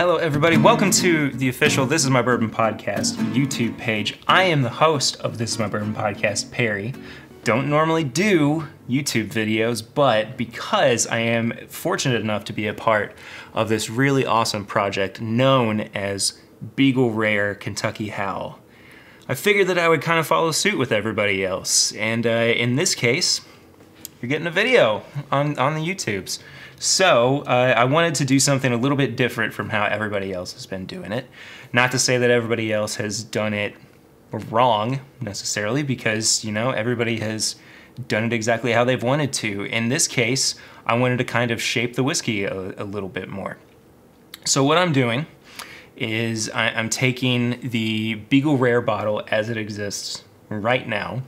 Hello, everybody. Welcome to the official This Is My Bourbon Podcast YouTube page. I am the host of This Is My Bourbon Podcast, Perry. Don't normally do YouTube videos, but because I am fortunate enough to be a part of this really awesome project known as Beagle Rare Kentucky Howl, I figured that I would kind of follow suit with everybody else. And uh, in this case, you're getting a video on, on the YouTubes. So uh, I wanted to do something a little bit different from how everybody else has been doing it. Not to say that everybody else has done it wrong necessarily, because you know everybody has done it exactly how they've wanted to. In this case, I wanted to kind of shape the whiskey a, a little bit more. So what I'm doing is I, I'm taking the Beagle Rare bottle as it exists right now,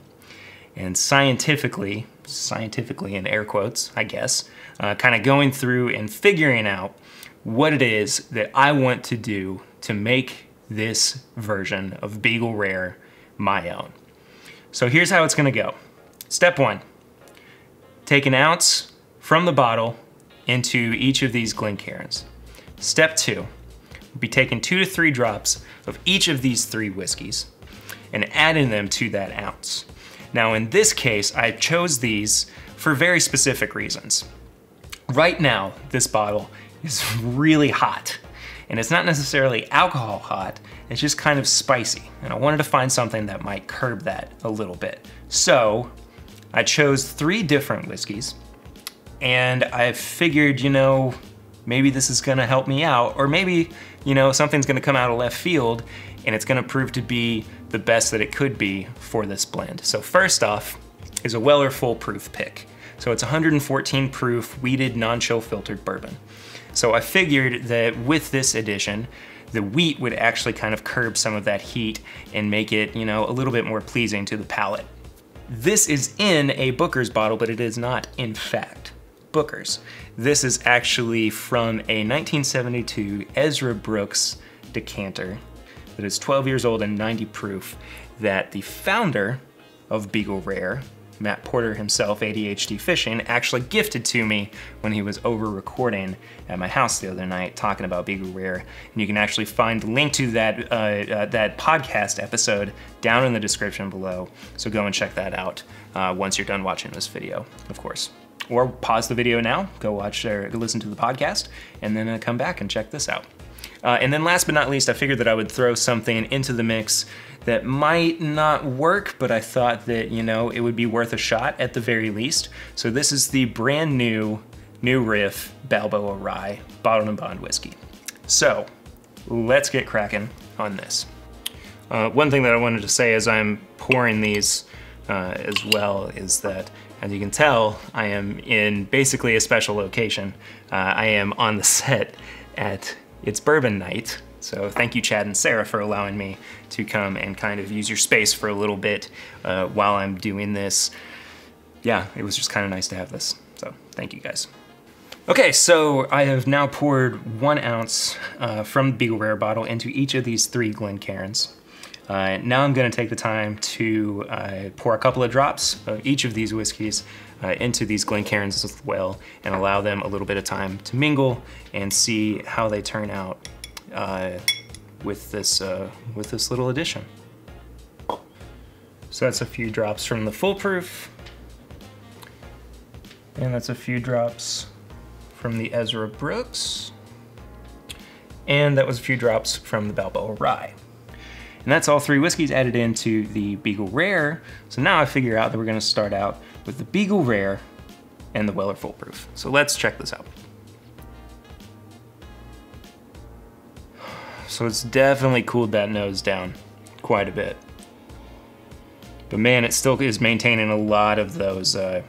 and scientifically, scientifically in air quotes, I guess, uh, kind of going through and figuring out what it is that I want to do to make this version of Beagle Rare my own. So here's how it's gonna go. Step one, take an ounce from the bottle into each of these Glencairns. Step two, be taking two to three drops of each of these three whiskeys and adding them to that ounce. Now in this case, I chose these for very specific reasons. Right now, this bottle is really hot. And it's not necessarily alcohol hot, it's just kind of spicy. And I wanted to find something that might curb that a little bit. So I chose three different whiskeys and I figured, you know, maybe this is gonna help me out, or maybe, you know, something's gonna come out of left field and it's gonna prove to be the best that it could be for this blend. So first off is a Weller Full Proof pick. So it's 114 proof wheated non-chill filtered bourbon. So I figured that with this addition, the wheat would actually kind of curb some of that heat and make it, you know, a little bit more pleasing to the palate. This is in a Booker's bottle, but it is not, in fact, Booker's. This is actually from a 1972 Ezra Brooks decanter that is 12 years old and 90 proof that the founder of Beagle Rare, Matt Porter himself, ADHD Fishing, actually gifted to me when he was over recording at my house the other night talking about Beagle Rare. And you can actually find the link to that, uh, uh, that podcast episode down in the description below. So go and check that out uh, once you're done watching this video, of course. Or pause the video now, go watch or listen to the podcast, and then uh, come back and check this out. Uh, and then last but not least, I figured that I would throw something into the mix that might not work, but I thought that, you know, it would be worth a shot at the very least. So this is the brand new New Riff Balboa Rye Bottled and Bond Whiskey. So let's get cracking on this. Uh, one thing that I wanted to say as I'm pouring these uh, as well is that as you can tell, I am in basically a special location. Uh, I am on the set at It's Bourbon Night, so thank you, Chad and Sarah, for allowing me to come and kind of use your space for a little bit uh, while I'm doing this. Yeah, it was just kind of nice to have this. So thank you guys. Okay, so I have now poured one ounce uh, from the Beagle Rare bottle into each of these three Glencairns. Uh, now I'm gonna take the time to uh, pour a couple of drops of each of these whiskeys uh, into these Glencairns as well and allow them a little bit of time to mingle and see how they turn out uh, with this uh, with this little addition. So that's a few drops from the Full Proof, and that's a few drops from the Ezra Brooks, and that was a few drops from the Balboa Rye. And that's all three whiskeys added into the Beagle Rare. So now I figure out that we're gonna start out with the Beagle Rare and the Weller Full Proof. So let's check this out. So it's definitely cooled that nose down quite a bit. But man, it still is maintaining a lot of those uh,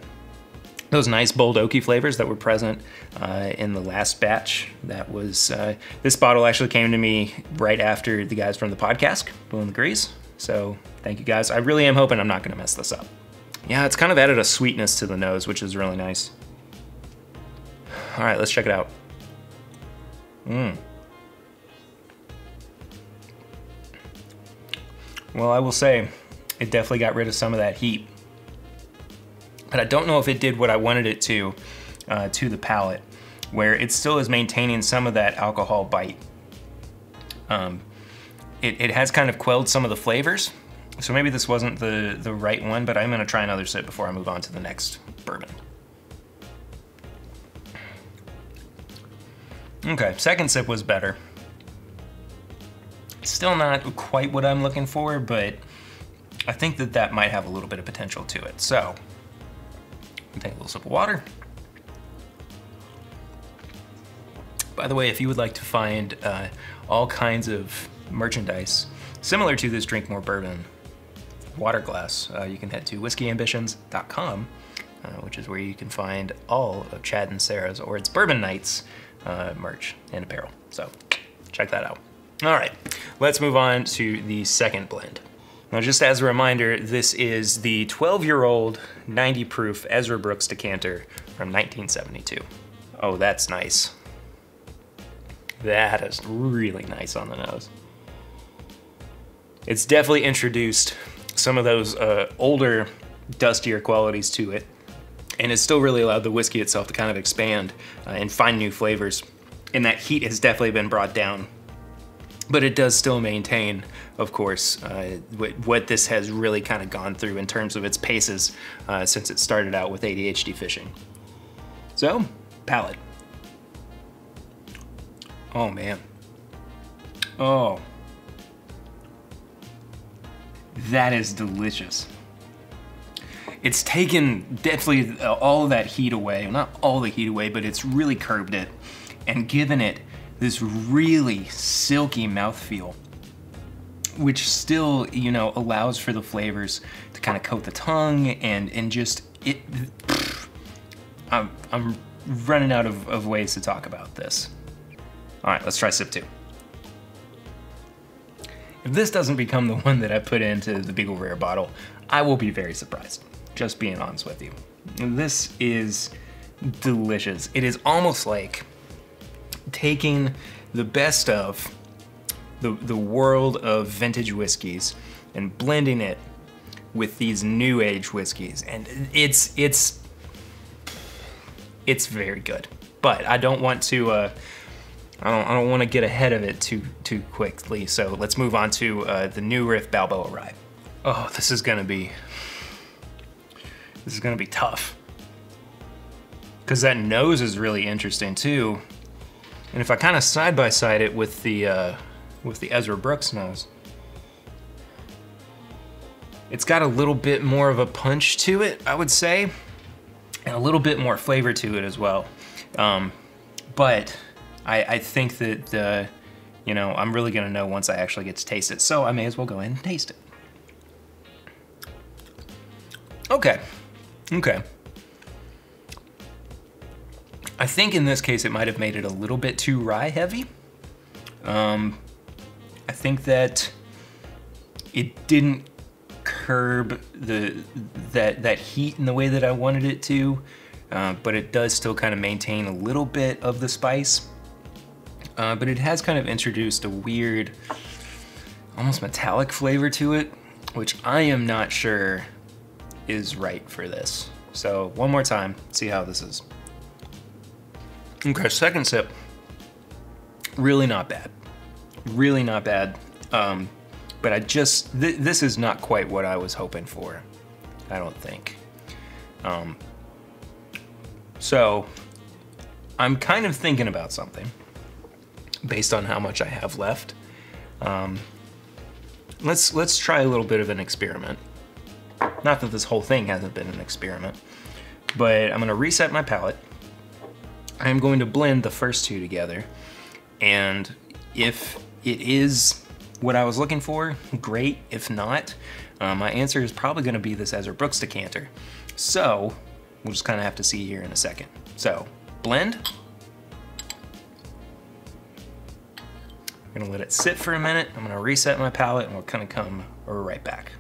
those nice bold oaky flavors that were present uh, in the last batch. That was, uh, this bottle actually came to me right after the guys from the podcast, Blue the Grease. So thank you guys. I really am hoping I'm not gonna mess this up. Yeah, it's kind of added a sweetness to the nose, which is really nice. All right, let's check it out. Mmm. Well, I will say, it definitely got rid of some of that heat. But I don't know if it did what I wanted it to, uh, to the palate, where it still is maintaining some of that alcohol bite. Um, it, it has kind of quelled some of the flavors, so maybe this wasn't the, the right one, but I'm gonna try another sip before I move on to the next bourbon. Okay, second sip was better. Still not quite what I'm looking for, but I think that that might have a little bit of potential to it. So, take a little sip of water. By the way, if you would like to find uh, all kinds of merchandise similar to this Drink More Bourbon water glass, uh, you can head to whiskeyambitions.com, uh, which is where you can find all of Chad and Sarah's or its Bourbon Nights uh, merch and apparel. So check that out. All right, let's move on to the second blend. Now, just as a reminder, this is the 12-year-old 90 proof Ezra Brooks decanter from 1972. Oh, that's nice. That is really nice on the nose. It's definitely introduced some of those uh, older, dustier qualities to it, and it's still really allowed the whiskey itself to kind of expand uh, and find new flavors. And that heat has definitely been brought down. But it does still maintain, of course, uh, what this has really kind of gone through in terms of its paces uh, since it started out with ADHD fishing. So, palate. Oh man. Oh. That is delicious. It's taken definitely all of that heat away, not all the heat away, but it's really curbed it and given it this really silky mouthfeel, which still, you know, allows for the flavors to kind of coat the tongue and, and just, it, I'm, I'm running out of, of ways to talk about this. All right, let's try sip two. If this doesn't become the one that I put into the Beagle Rare bottle, I will be very surprised, just being honest with you. This is delicious. It is almost like taking the best of the, the world of vintage whiskeys and blending it with these new age whiskeys. And it's, it's, it's very good. But I don't want to, uh, I don't, I don't want to get ahead of it too too quickly, so let's move on to uh, the New Riff Balboa Rye. Oh, this is gonna be, this is gonna be tough. Because that nose is really interesting too. And if I kind of side by side it with the, uh, with the Ezra Brooks nose, it's got a little bit more of a punch to it, I would say, and a little bit more flavor to it as well. Um, but I, I think that, the, you know, I'm really gonna know once I actually get to taste it, so I may as well go ahead and taste it. Okay, okay. I think in this case it might have made it a little bit too rye heavy. Um, I think that it didn't curb the that that heat in the way that I wanted it to, uh, but it does still kind of maintain a little bit of the spice. Uh, but it has kind of introduced a weird, almost metallic flavor to it, which I am not sure is right for this. So one more time, see how this is. Okay, second sip. Really not bad. Really not bad. Um, but I just, th this is not quite what I was hoping for. I don't think. Um, so I'm kind of thinking about something based on how much I have left. Um, let's let's try a little bit of an experiment. Not that this whole thing hasn't been an experiment, but I'm gonna reset my palate. I'm going to blend the first two together, and if it is what I was looking for, great. If not, uh, my answer is probably gonna be this Ezra Brooks decanter. So, We'll just kind of have to see here in a second. So, blend. I'm gonna let it sit for a minute. I'm gonna reset my palette and we'll kind of come right back.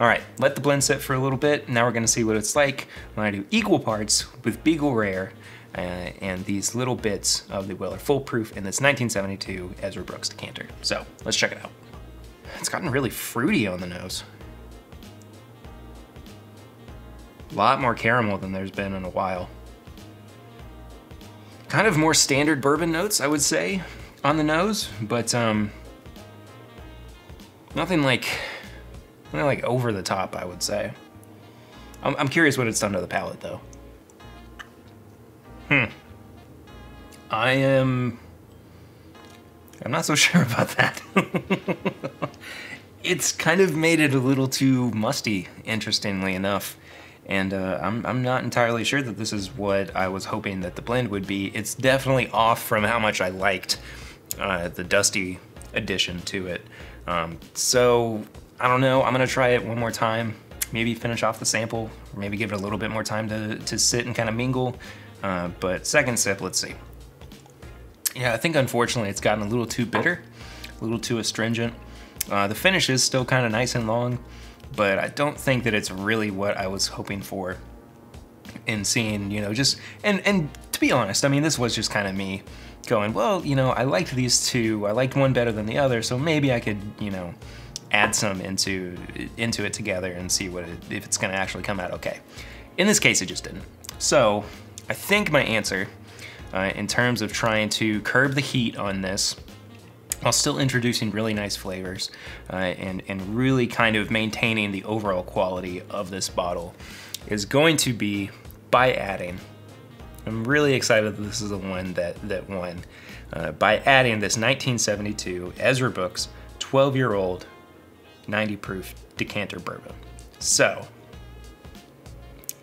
All right, let the blend sit for a little bit. Now we're gonna see what it's like when I do equal parts with Beagle Rare uh, and these little bits of the Weller Full Proof in this 1972 Ezra Brooks decanter. So let's check it out. It's gotten really fruity on the nose. A lot more caramel than there's been in a while. Kind of more standard bourbon notes, I would say, on the nose, but um, nothing like, nothing like over the top, I would say. I'm, I'm curious what it's done to the palate, though. Hmm. I am, I'm not so sure about that. it's kind of made it a little too musty, interestingly enough and uh, I'm, I'm not entirely sure that this is what I was hoping that the blend would be. It's definitely off from how much I liked uh, the Dusty addition to it. Um, so I don't know, I'm gonna try it one more time, maybe finish off the sample, maybe give it a little bit more time to, to sit and kind of mingle. Uh, but second sip, let's see. Yeah, I think unfortunately it's gotten a little too bitter, a little too astringent. Uh, the finish is still kind of nice and long, but I don't think that it's really what I was hoping for in seeing, you know, just, and, and to be honest, I mean, this was just kind of me going, well, you know, I liked these two, I liked one better than the other, so maybe I could, you know, add some into, into it together and see what it, if it's gonna actually come out okay. In this case, it just didn't. So, I think my answer, uh, in terms of trying to curb the heat on this, while still introducing really nice flavors uh, and, and really kind of maintaining the overall quality of this bottle is going to be by adding, I'm really excited that this is the one that, that won, uh, by adding this 1972 Ezra Brooks 12 year old 90 proof decanter bourbon. So,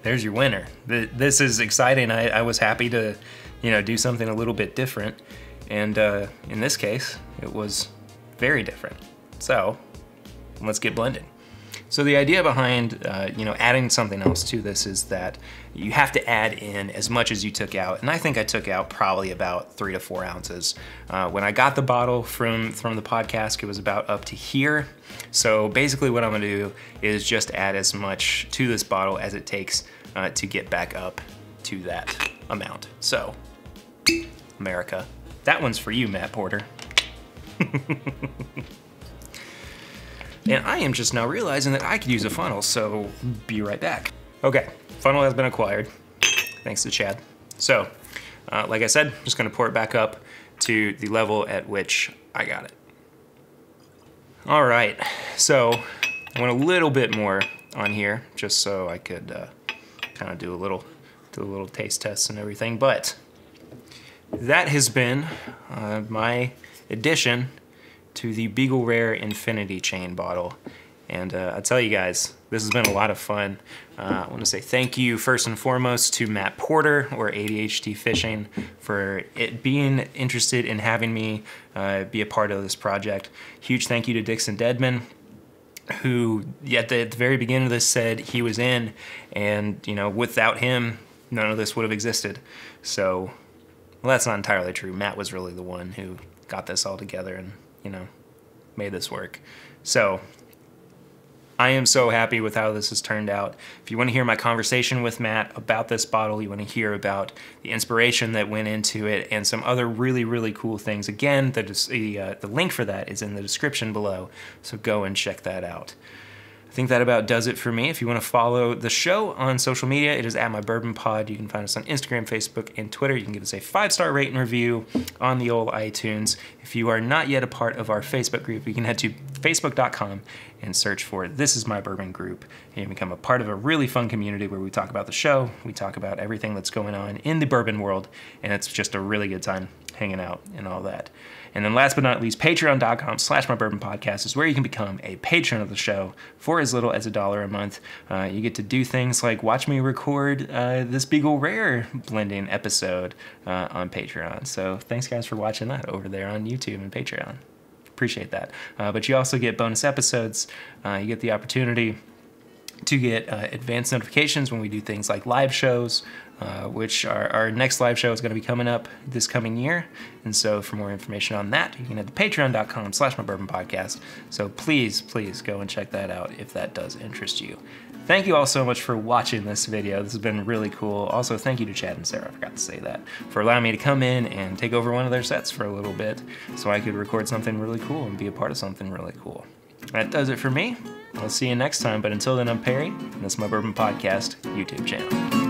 there's your winner. This is exciting. I, I was happy to, you know, do something a little bit different. And uh, in this case, it was very different. So let's get blended. So the idea behind uh, you know adding something else to this is that you have to add in as much as you took out, and I think I took out probably about three to four ounces. Uh, when I got the bottle from from the podcast, it was about up to here. So basically, what I'm gonna do is just add as much to this bottle as it takes uh, to get back up to that amount. So, America, that one's for you, Matt Porter. and I am just now realizing that I could use a funnel, so be right back. Okay, funnel has been acquired, thanks to Chad. So, uh, like I said, I'm just gonna pour it back up to the level at which I got it. All right, so I want a little bit more on here, just so I could uh, kind of do a little, do a little taste test and everything, but that has been uh, my addition to the Beagle Rare Infinity Chain bottle. And uh, I tell you guys, this has been a lot of fun. Uh, I want to say thank you first and foremost to Matt Porter or ADHD Fishing for it being interested in having me uh, be a part of this project. Huge thank you to Dixon Dedman who at the, at the very beginning of this said he was in and you know without him none of this would have existed. So well, that's not entirely true. Matt was really the one who got this all together and, you know, made this work. So, I am so happy with how this has turned out. If you want to hear my conversation with Matt about this bottle, you want to hear about the inspiration that went into it and some other really, really cool things, again, the, uh, the link for that is in the description below, so go and check that out. Think that about does it for me. If you want to follow the show on social media, it is at my bourbon pod. You can find us on Instagram, Facebook, and Twitter. You can give us a five star rate and review on the old iTunes. If you are not yet a part of our Facebook group, you can head to facebook.com and search for This Is My Bourbon Group and become a part of a really fun community where we talk about the show, we talk about everything that's going on in the bourbon world, and it's just a really good time hanging out and all that. And then last but not least, patreon.com slash my bourbon podcast is where you can become a patron of the show for as little as a dollar a month. Uh, you get to do things like watch me record uh, this Beagle Rare blending episode uh, on Patreon. So thanks guys for watching that over there on YouTube and Patreon. Appreciate that. Uh, but you also get bonus episodes. Uh, you get the opportunity to get uh, advanced notifications when we do things like live shows, uh, which our, our next live show is going to be coming up this coming year. And so for more information on that, you can head to patreon.com slash my bourbon podcast. So please, please go and check that out if that does interest you. Thank you all so much for watching this video. This has been really cool. Also, thank you to Chad and Sarah, I forgot to say that, for allowing me to come in and take over one of their sets for a little bit so I could record something really cool and be a part of something really cool. That does it for me. I'll see you next time, but until then, I'm Perry, and this is my Bourbon Podcast YouTube channel.